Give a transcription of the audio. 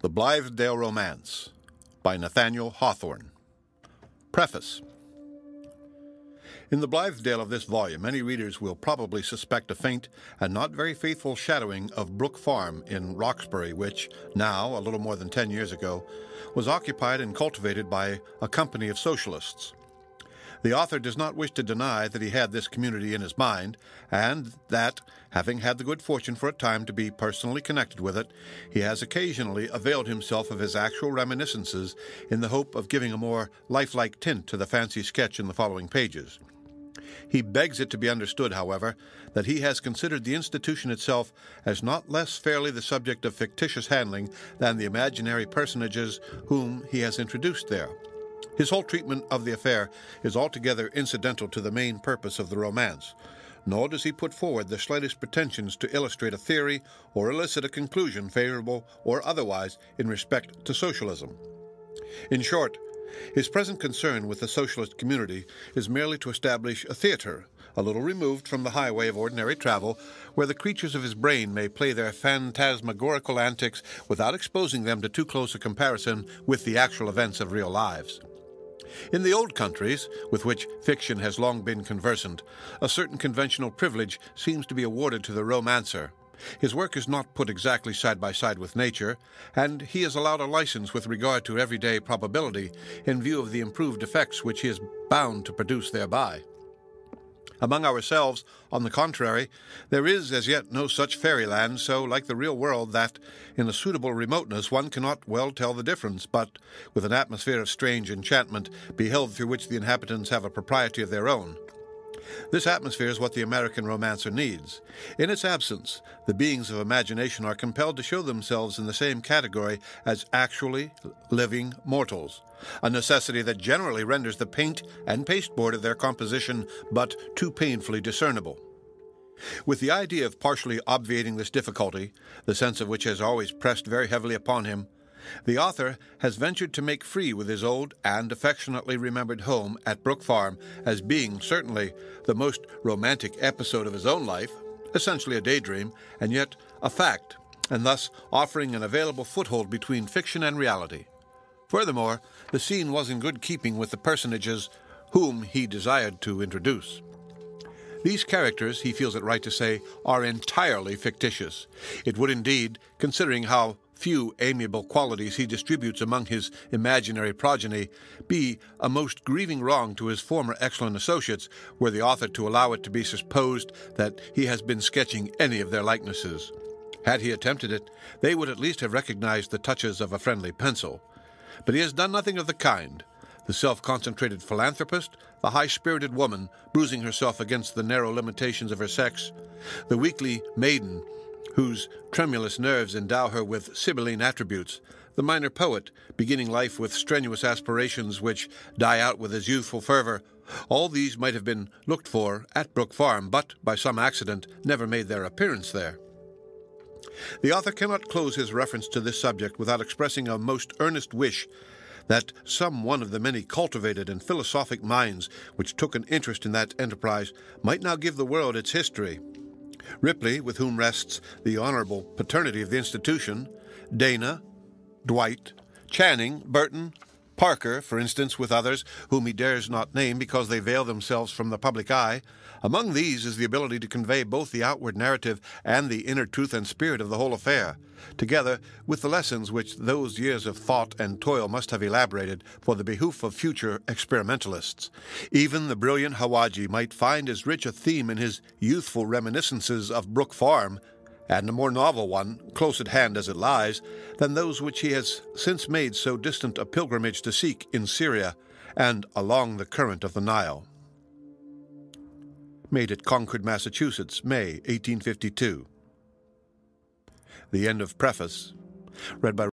The Blithedale Romance by Nathaniel Hawthorne. Preface In the Blithedale of this volume, many readers will probably suspect a faint and not very faithful shadowing of Brook Farm in Roxbury, which, now, a little more than ten years ago, was occupied and cultivated by a company of socialists. The author does not wish to deny that he had this community in his mind, and that, having had the good fortune for a time to be personally connected with it, he has occasionally availed himself of his actual reminiscences in the hope of giving a more lifelike tint to the fancy sketch in the following pages. He begs it to be understood, however, that he has considered the institution itself as not less fairly the subject of fictitious handling than the imaginary personages whom he has introduced there. His whole treatment of the affair is altogether incidental to the main purpose of the romance, nor does he put forward the slightest pretensions to illustrate a theory or elicit a conclusion, favorable or otherwise, in respect to socialism. In short, his present concern with the socialist community is merely to establish a theater, a little removed from the highway of ordinary travel, where the creatures of his brain may play their phantasmagorical antics without exposing them to too close a comparison with the actual events of real lives. In the old countries, with which fiction has long been conversant, a certain conventional privilege seems to be awarded to the romancer. His work is not put exactly side by side with nature, and he is allowed a license with regard to everyday probability in view of the improved effects which he is bound to produce thereby. Among ourselves, on the contrary, there is as yet no such fairyland so like the real world that, in a suitable remoteness, one cannot well tell the difference, but, with an atmosphere of strange enchantment, beheld through which the inhabitants have a propriety of their own. This atmosphere is what the American romancer needs. In its absence, the beings of imagination are compelled to show themselves in the same category as actually living mortals, a necessity that generally renders the paint and pasteboard of their composition but too painfully discernible. With the idea of partially obviating this difficulty, the sense of which has always pressed very heavily upon him, the author has ventured to make free with his old and affectionately remembered home at Brook Farm as being certainly the most romantic episode of his own life, essentially a daydream, and yet a fact, and thus offering an available foothold between fiction and reality. Furthermore, the scene was in good keeping with the personages whom he desired to introduce. These characters, he feels it right to say, are entirely fictitious. It would indeed, considering how few amiable qualities he distributes among his imaginary progeny, be a most grieving wrong to his former excellent associates were the author to allow it to be supposed that he has been sketching any of their likenesses. Had he attempted it, they would at least have recognized the touches of a friendly pencil. But he has done nothing of the kind. The self concentrated philanthropist, the high spirited woman, bruising herself against the narrow limitations of her sex, the weakly maiden, whose tremulous nerves endow her with sibylline attributes, the minor poet, beginning life with strenuous aspirations which die out with his youthful fervor, all these might have been looked for at Brook Farm, but, by some accident, never made their appearance there. The author cannot close his reference to this subject without expressing a most earnest wish that some one of the many cultivated and philosophic minds which took an interest in that enterprise might now give the world its history. Ripley, with whom rests the honorable paternity of the institution, Dana, Dwight, Channing, Burton, Parker, for instance, with others whom he dares not name because they veil themselves from the public eye. Among these is the ability to convey both the outward narrative and the inner truth and spirit of the whole affair, together with the lessons which those years of thought and toil must have elaborated for the behoof of future experimentalists. Even the brilliant Howadji might find as rich a theme in his youthful reminiscences of Brook Farm and a more novel one, close at hand as it lies, than those which he has since made so distant a pilgrimage to seek in Syria and along the current of the Nile. Made at Concord, Massachusetts, May 1852. The end of preface. Read by